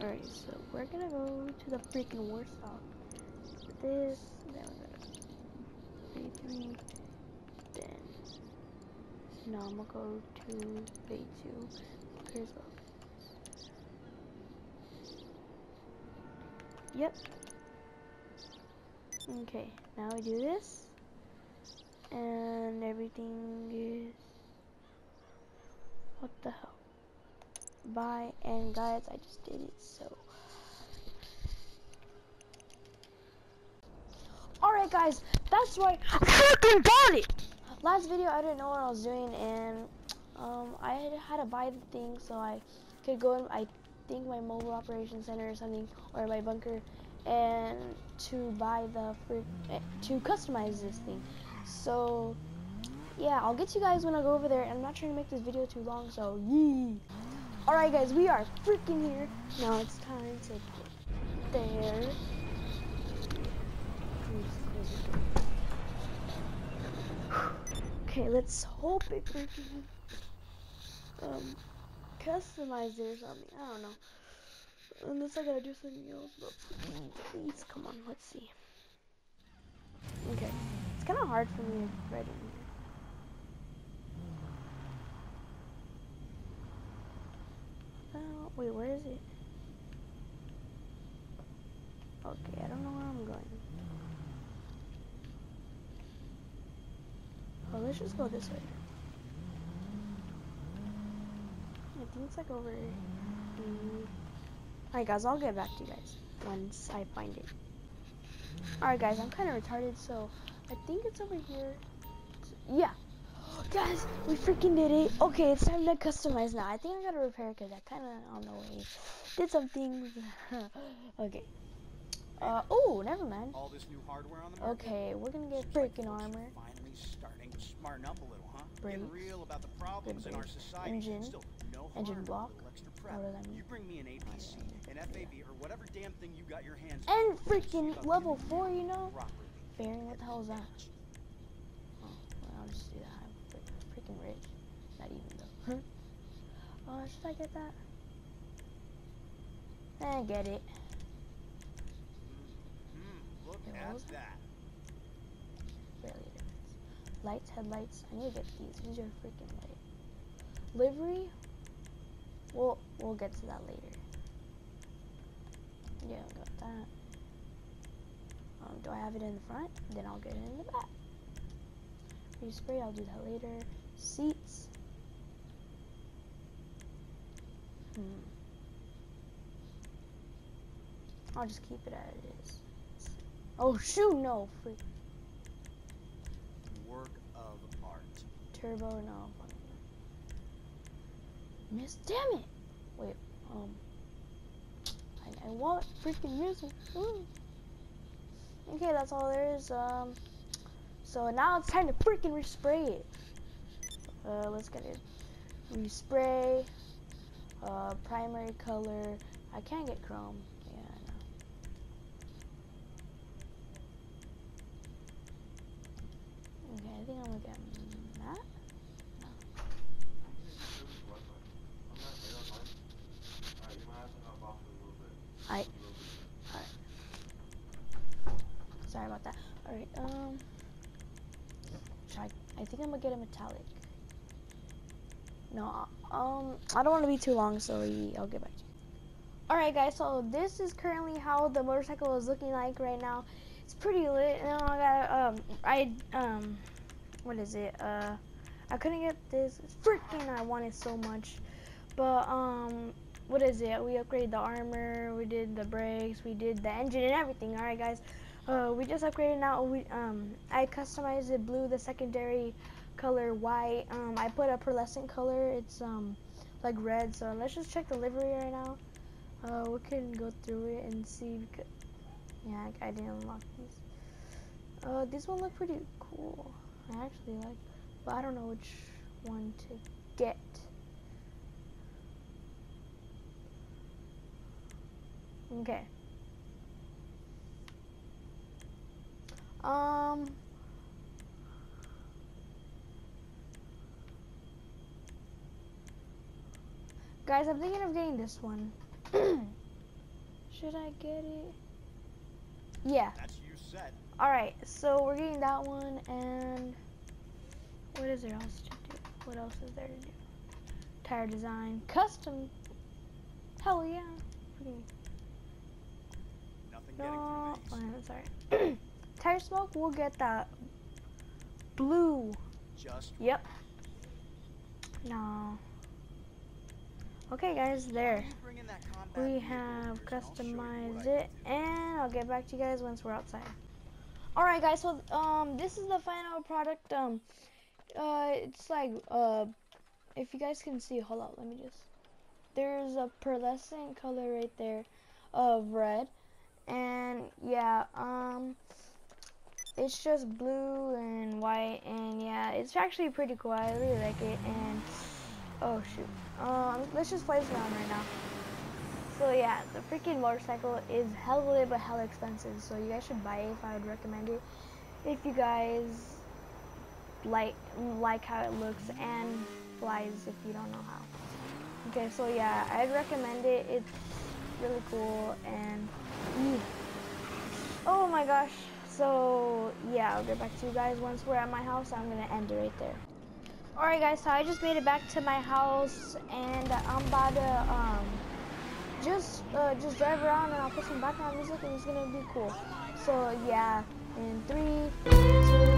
Alright, so we're gonna go to the freaking Warstock. This, then we're gonna B3, then no, I'm gonna go to bay two. Here's what. Yep. Okay, now we do this, and everything is. What the hell? Bye, and guys, I just did it, so. Alright, guys, that's right. I freaking bought it! last video I didn't know what I was doing and um, I had, had to buy the thing so I could go in I think my mobile operations center or something or my bunker and to buy the eh, to customize this thing so yeah I'll get you guys when I go over there and I'm not trying to make this video too long so yee alright guys we are freaking here now it's time to there Okay, let's hope it freaking um customize it or something. I don't know. Unless I gotta do something else, but please come on, let's see. Okay. It's kinda hard for me to write here. Uh, wait, where is it? Okay, I don't know where I'm going. Well, let's just go this way. I think it's like over here. Alright guys, I'll get back to you guys once I find it. Alright guys, I'm kind of retarded, so I think it's over here. Yeah. Guys, we freaking did it. Okay, it's time to customize now. I think I gotta repair because I kind of, on the way, did some things. okay. Uh, oh, never mind. All this new hardware on the market. Okay, we're gonna get freaking armor. Finally starting to smarten up a little, huh? Getting real about the problems in our society. Engine. Still, no Engine block. What does that mean? You bring me an APC, an FAV, or whatever damn thing you got your hands And freaking level four, you know? Fairing, what the hell is that? Oh, well, I'll just do that. Freaking rich. Not even though. Oh, should I get that? I get it. Hmm, look at that. Barely difference. Lights, headlights. I need to get these. These are freaking light. Livery. We'll we'll get to that later. Yeah, I got that. Um, do I have it in the front? Then I'll get it in the back. Respray. I'll do that later. Seats. Hmm. I'll just keep it as it is. Oh shoot! No, freak. Work of art. Turbo, no. Miss, damn it! Wait, um. I, I want freaking music. Ooh. Okay, that's all there is. Um. So now it's time to freaking respray it. Uh, let's get it. Respray. Uh, primary color. I can't get chrome. Yeah, I know. Okay, I think I'm gonna get that. I. Alright. Sorry about that. Alright, um. I, I think I'm gonna get a metallic. No, um, I don't want to be too long, so I'll get back to you. Alright, guys, so this is currently how the motorcycle is looking like right now. It's pretty lit. Now I got, um, I, um, what is it? Uh, I couldn't get this. Freaking, I wanted so much. But, um, what is it? We upgraded the armor, we did the brakes, we did the engine and everything. All right, guys. Uh, we just upgraded now. We um, I customized it blue, the secondary color white. Um, I put a pearlescent color. It's um, like red. So let's just check the livery right now. Uh, we can go through it and see. Yeah, I, I didn't unlock these. Uh, these one look pretty cool. I actually like, but I don't know which one to get. Okay. Um. Guys, I'm thinking of getting this one. Should I get it? Yeah. That's you set. Alright, so we're getting that one and what is there else to do? What else is there to do? Tire design. Custom. Hell yeah. Freaking- Nothing getting No, through oh. I'm sorry. Tire smoke, we'll get that blue. Just Yep. No. Okay, guys, there. don't you bring in that combat We have of yours and I'll show you what customized it, and I'll get back to you guys once we're outside. All right, guys. So, um, this is the final product. Um, uh, it's like, uh, if you guys can see, hold up, let me just. There's a pearlescent color right there, of red, and yeah, um, it's just blue and white, and yeah, it's actually pretty cool. I really like it, and oh shoot, um, let's just play this around right now. So yeah, the freaking motorcycle is hella lit but hella expensive. So you guys should buy it if I would recommend it. If you guys like like how it looks and flies if you don't know how. Okay, so yeah, I'd recommend it. It's really cool and Eeh. oh my gosh. So yeah, I'll get back to you guys once we're at my house. I'm gonna end it right there. Alright guys, so I just made it back to my house and I'm about to um just uh, just drive around and I'll put some background music and it's gonna be cool. So yeah, in three, two,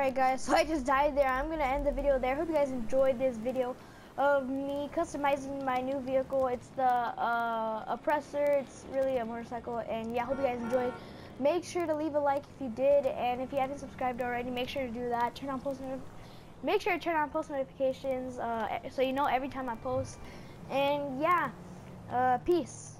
Alright guys, so I just died there. I'm gonna end the video there. Hope you guys enjoyed this video of me customizing my new vehicle. It's the uh, Oppressor. It's really a motorcycle. And yeah, hope you guys enjoyed. Make sure to leave a like if you did. And if you haven't subscribed already, make sure to do that. Turn on post. Make sure to turn on post notifications uh, so you know every time I post. And yeah, uh, peace.